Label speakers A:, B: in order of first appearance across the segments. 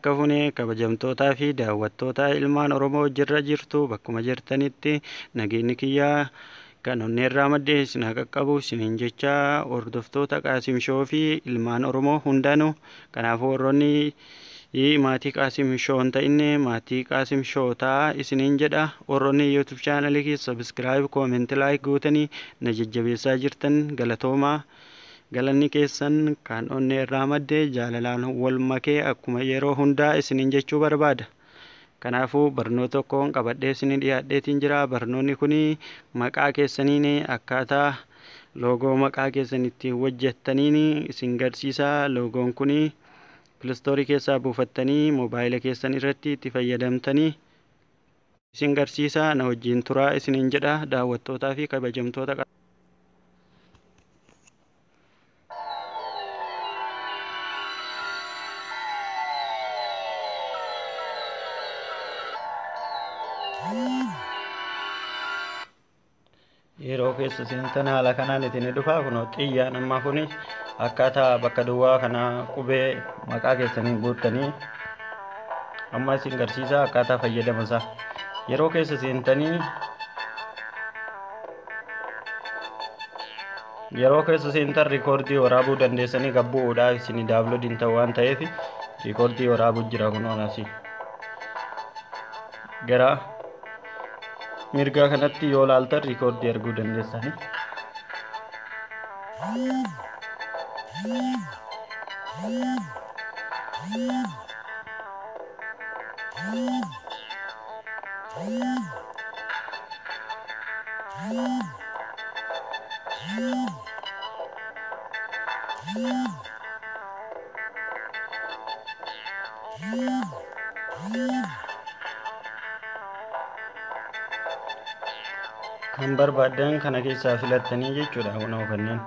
A: Harka fuunee kabajamtootaa fi daawwattoota ilmaan Oromoo jirra jirtu. Bakkuma jirtanitti nageenyi kiyyaa kan onneerraa maddee isin haa qaqqabu. Isiniin jecha hordoftoota Qaasim Shoo fi ilmaan Oromoo hundaanuu kanaafuu warroonni maatii Qaasim Shoo hin ta'inne maatii Qaasim Shoo ta'aa isiniin jedha. Warroonni yuutuub chaanalii keessa sabiskiraayib laayik gootanii na jajjabeessaa jirtan galatoomaa. Galanni keessan kan onnee irraa madde jaalalaan wal makee akkuma yeroo hundaa isiniin jechuu barbaada. Kanaafuu barnoota tokkoon qabadhee isinii dhiyaadheetiin jira. Barnoonni kun maqaa keessaniin akkaataa loogoo maqaa keessan ittiin hojjettaniin isin garsiisa. Loogoon kun pilistoorii keessaa buufattanii moobaayila keessan irratti itti fayyadamtanii isin garsiisa. Na wajjin turaa isiniin jedha daawwattootaa fi kabajamtoota yeroo keessa seentan haala kanaan isin dhufaa kunoo xiyyaan ammaa kun akkaataa bakka duwwaa kana qubee maqaa keessanii guuttanii amma isin garsiisa akkaataa fayyadama isaa yeroo keessa seentanii yeroo keessa seentan riikoordii waraabuu dandeessanii gabbu'uudhaaf isin daawloodiin ta'u waan ta'eef riikoordii waraabuu jira kunoon asii. Gara mirgaa kanatti yoo laaltan riikoordii arguu dandeessanii. Kan barbaadan kana keessaa filattanii jechuudha kunoo kanneen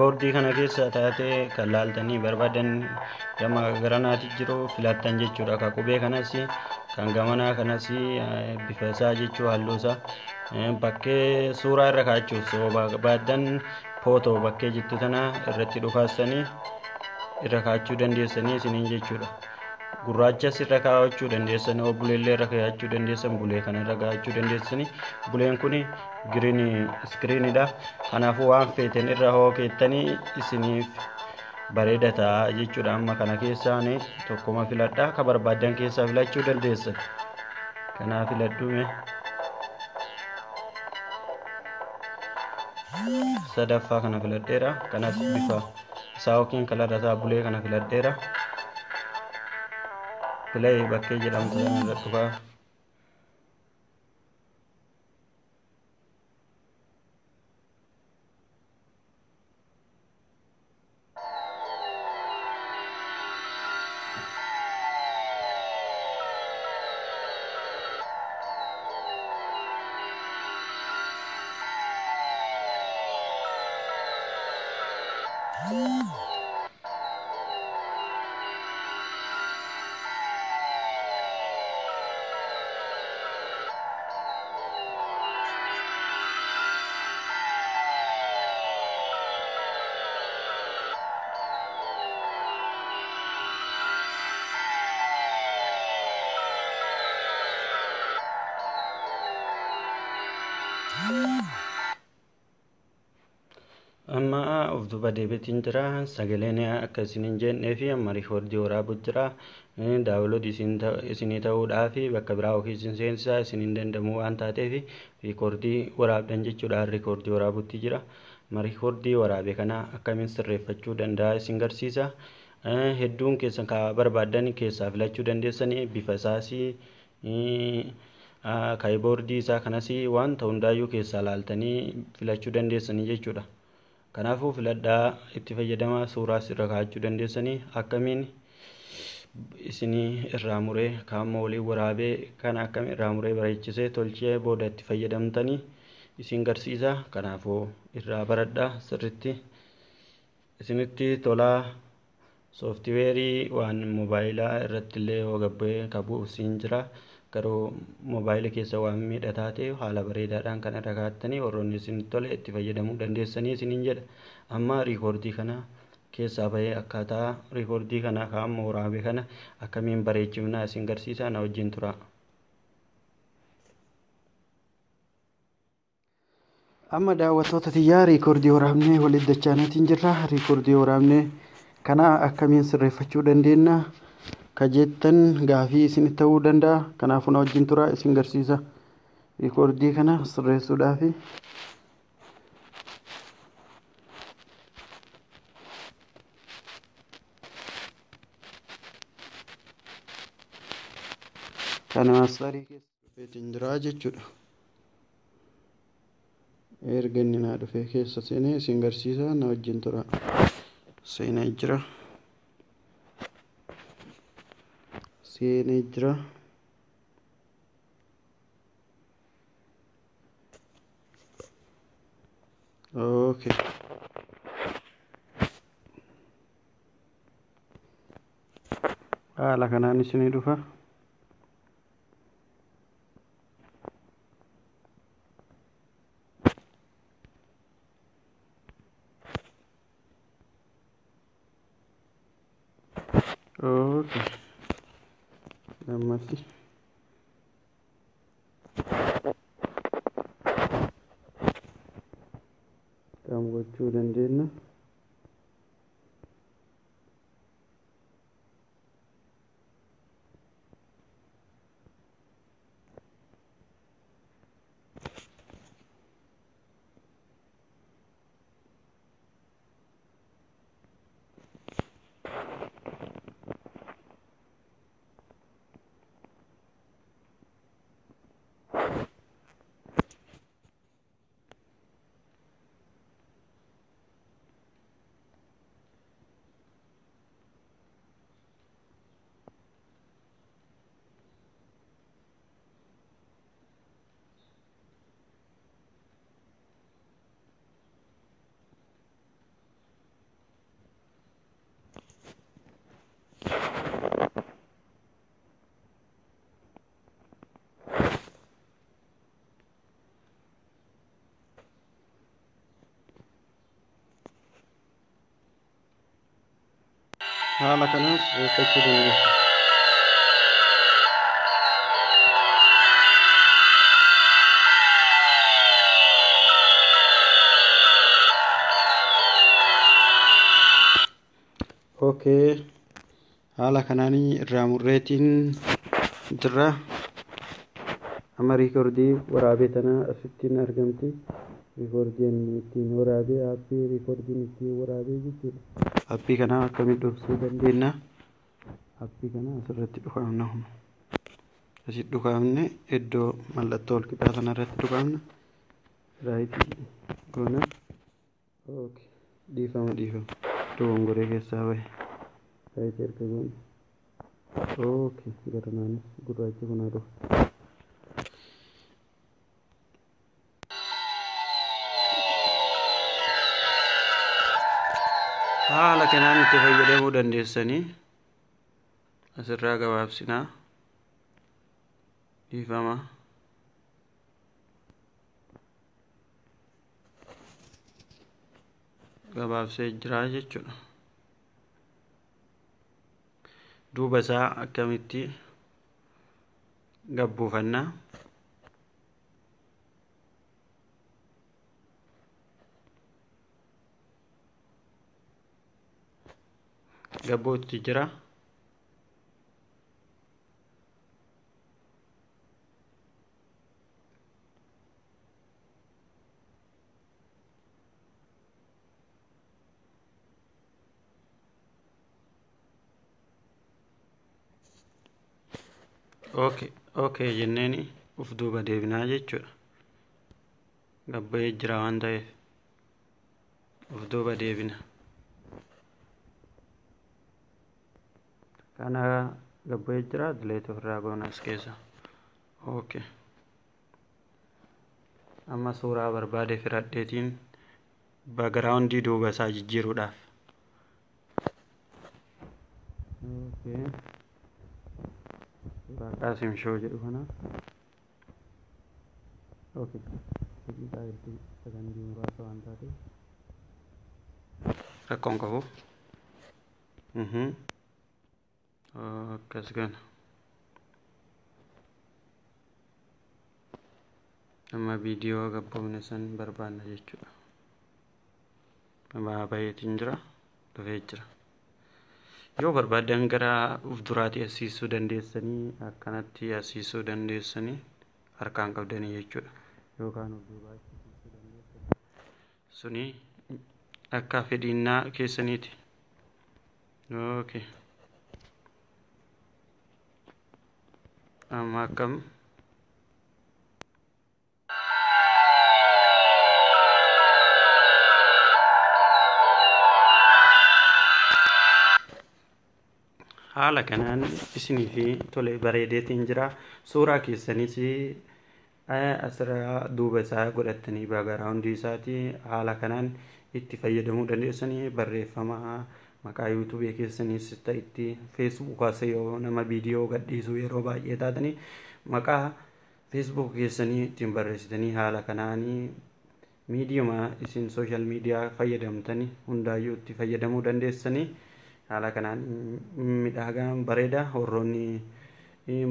A: boordii kana keessa taatee kan laaltanii barbaadan gama garanaati jiru filattan jechuudha ka qubee kanas kan gamanaa kanas bifa isaa jechuu halluu isaa bakkee suuraa irra kaachuuf soo barbaadan footoo bakkee jirtu tana irratti dhukaastanii irra kaachuu dandeessanii isiniin jechuudha. Gurraachas irra kaa'achuu dandeessan buleellee irra kaa'achuu dandeessan bulee kana irra kaa'achuu dandeessani buleen kun giriin iskiriinidha. Kanaafuu waan feeten irra hookeettanii isiniif bareeda ta'a jechuudha. Amma kana keessaan tokkuma filadha. Ka barbaadan keessaa filachuu dandeessan kanaa filadhume sadaffaa kana filadheera. Kanas bifa isaa yookiin kalara isaa bulee kana filadheera. Play bakkee jedhamtu irra dhufaa duuba deebiitiin jira sagaleen akka isiniin jennee fi amma riikoordii waraabu jira. Daawulood isinii ta'uudhaa fi bakka biraa ofiisin seensisaa isiniin danda'amu waan taateef riikoordii waraabdan jechuudha riikoordii waraabutti jira. Riikoordii waraabe kana akkamiin sirreeffachuu danda'a isin garsiisa? Hedduun keessan ka barbaadan keessaa filachuu dandeessanii bifa isaasii kaayiboordii isaa kanas wanta hundaayyuu keessaa laaltanii filachuu dandeessanii jechuudha. Kanaafuu filadhaa itti fayyadamaa suuraas irra kaa'achuu dandeessanii akkamiin isinii irraa muree kaamma waliin waraabee kana akkamiin irraa muree bareechisee tolchee booda itti fayyadamtanii isin garsiisa. Kanaafuu irraa baradhaa sirriitti isinitti tolaa sooftiweerii waan moobaayilaa irratti illee hogabbee qabu siin jira garuu moobaayila keessa waan miidhataa ta'e haala bareedaadhaan kan irra kaa'attanii warroonni isin tole itti fayyadamuu dandeessanii isiniin jedha amma riikoordii kana keessaa bahee akkaataa riikoordii kana kaa'amma waraabee kana akkamiin bareechifnaa isin garsiisaa na wajjin tura. Amma daawwattoota xiyyaa riikoordii waraabnee waliin dachaanaatiin jirra. Riikoordii waraabnee kana akkamiin sirreeffachuu dandeenya? Ka jettan gaafii isin ta'uu danda'a. Kanaafuu na wajjin tura isin garsiisa. Riikoordii kana sirreessuudhaafi. Kana maastarii keessa dhufeetiin jira jechuudha. Erga inni naa dhufee keessa seenee isin garsiisa na wajjin tura. Seenee jira. Seenee jira. Okay. Haala kanaan isinii dhufa. Okay. have mercy Haala kanaan sirreeffachuu dandeenya. Okay. Haala kanaanii irraa murreetiin jirra. Amma riikoordii waraabee tana asittiin argamti. Riikoordiin ittiin waraabee aappii riikoordiin ittiin waraabee jechuudha. Aappii kana akkamiin dhoksuu dandeenya? Aappii kana asirratti dhukaafna. Asitti dhukaafne iddoo mallattoo wal qixaa kana irratti dhukaafna. Raayitii goona. Okay. Dhiifama dhiifama. Dogongoree keessaa bahe. Raayitii erga goona. Okay. Garanaanis gurraachi kun haa kanaan itti fayyadamuu dandeessanii asirraa gabaabsinaa dhiifama. Gabaabsee jiraa jechuudha. Duuba isaa akkamitti gabbuufannaa gabbuutti jira okay jenneeni uf duuba deebinaa jechuudha. Gabba'ee jira waan ta'eef uf duuba deebina kana gabba'ee jira dileet ofirraa goona as keessa okay amma suuraa barbaade firadheetiin baagiraawundii duuba isaa jijjiiruudhaaf okay suuraa qaasim shoo jedhu kana okay daqiiqaa hedduu sakandii muraasa waan taateef rakkoon qabu Mhm. Akkas kana. Amma viidiyoo gabboomne san barbaanna jechuudha. Amma baay'eetiin jira. Dhufee jira. Yoo barbaadan gara fuulduraatti asiisuu dandeessanii akkanatti asiisuu dandeessanii harkaan qabdanii jechuudha. Yookaan of duubaa asiisuu dandeessanii. Suni akka fedhinnaa keessaniiti. Okay. Akkam haala kanaan isinii fi tole bareedeetiin jira. Suuraa keessanis asirraa duuba isaa godhattanii baagaraawundii isaati. Haala kanaan itti fayyadamuu dandeessanii barreeffama maqaa yuutuubii keessanis ta'e feesbuukaas yoo nama viidiyoo gadhiisuu yeroo baay'ee taatanii maqaa feesbuuk keessanii ittiin barreessitanii haala kanaanii miidiyuma isin sooshaal miidiyaa fayyadamtanii hundaayyuu itti fayyadamuu dandeessanii haala kanaan midhagaan bareeda warroonni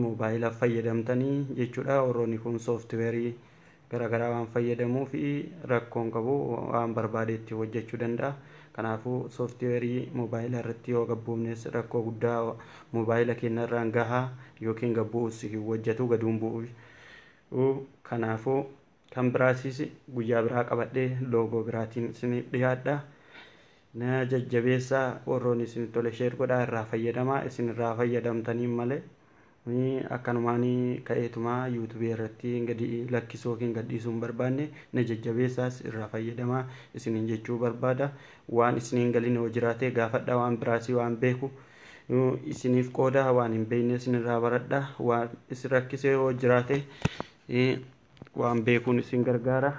A: moobaayila fayyadamtanii jechuudha. Warroonni kun sooftiweerii garaagaraa waan fayyadamuu fi rakkoon qabu waan barbaade itti hojjechuu danda'a kanaafuu sooftiweerii moobaayila irratti yoo gabbuufnes rakkoo guddaa moobaayila keenya irraan gahaa yookiin gabbuus hojjetu gaduun bu'u kanaafuu kan biraasis guyyaa biraa qabadhee loogoo biraatiin isiniif dhiyaadha. na jajjabeessaa warroon isin tole sheer godhaa irraa fayyadamaa isin irraa fayyadamtanii malee akkanumaan ka'eetumaa yuutuubii irratti gadi lakkisuu yookiin gadhiisuu hin barbaanne na jajjabeessaas irraa fayyadamaa isiniin jechuu barbaada. Waan isiniin galiin yoo jiraate gaafadha waan biraasii waan beeku. Isiniif qooda waan hin beekne isin irraa baradha. Waan isin rakkisee yoo jiraate waan beekuun isin gargaara.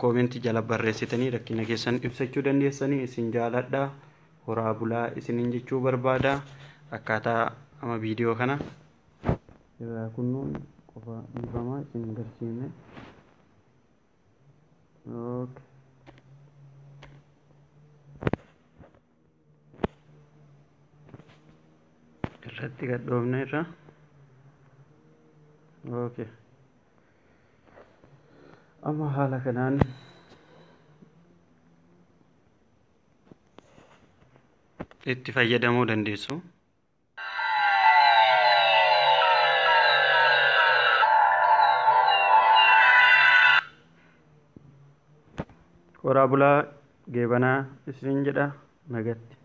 A: koomentii jala barreessitanii rakkina keessan ibsachuu dandeessanii isin jaaladha. Horaa bulaa isiniin jechuu barbaada. Akkaataa ama kana. Irraa kunnuun qofa dhiifama isin garsiifne irratti gadhoofne irra. Okay. amma haala kanaan. Itti fayyadamuu dandeessu. Horaa bulaa geebanaa isiniin jedha nagatti.